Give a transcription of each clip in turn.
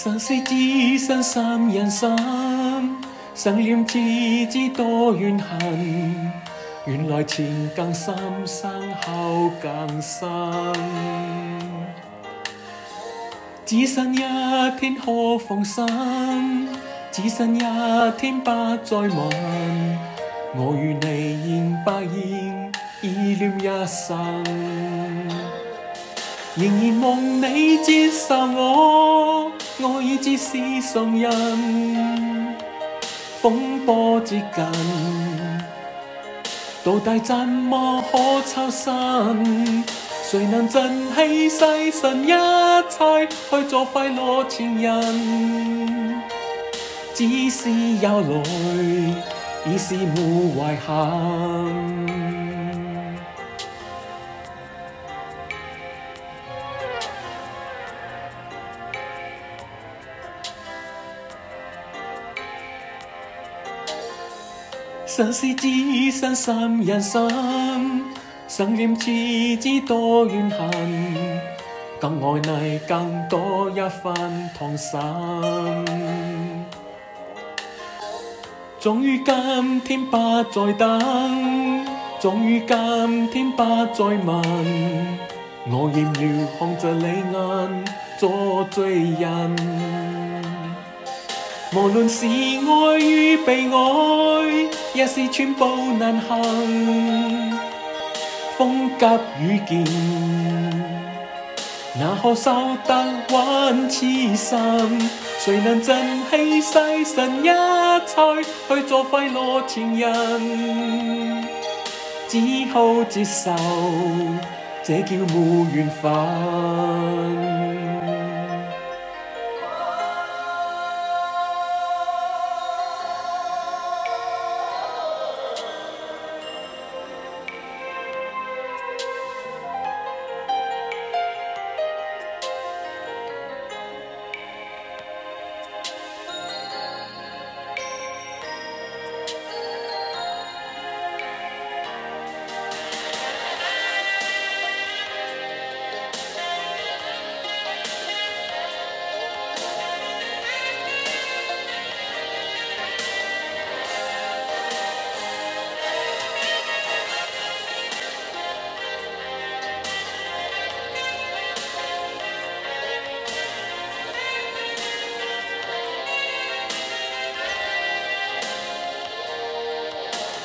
相思之心三人心相恋自知多怨恨。原来前更深，生后更深。只身一天可放心，只身一天不再问。我与你言百年，意念一生，仍然望你接受我。只是常人，风波接近，到底怎么可抽身？谁能尽弃世神一切，去做快乐情人？只是有泪，已是无遗憾。世思之，心深，人心心念痴，知多怨恨，更爱你更多一份痛心。终于今天不再等，终于今天不再问，我厌了看着你眼，做罪人。无论是爱与被爱，也是寸步难行。风急雨劲，哪可受得万痴心？谁能尽弃世神一切，去做快罗情人？只好接受，这叫无缘份。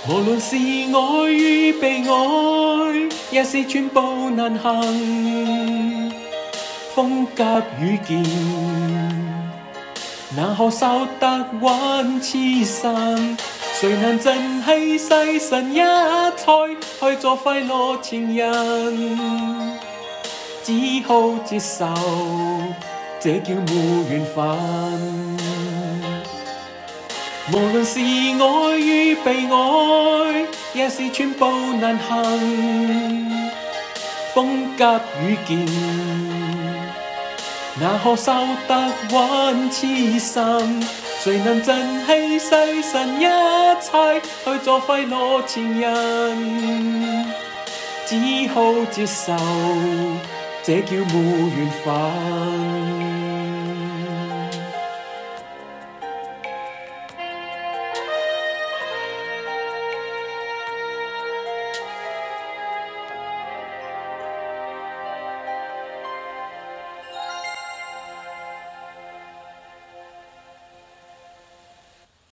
无论是爱与被爱，也是寸步难行。风急雨劲，哪可修得万痴心？谁能尽弃世尘一彩，去做快乐情人？只好接受，这叫没缘分。无论是爱。被爱也是寸步难行，风急雨劲，哪可受得患痴心？谁能尽弃世神一切，去做废落情人？只好接受，这叫没缘分。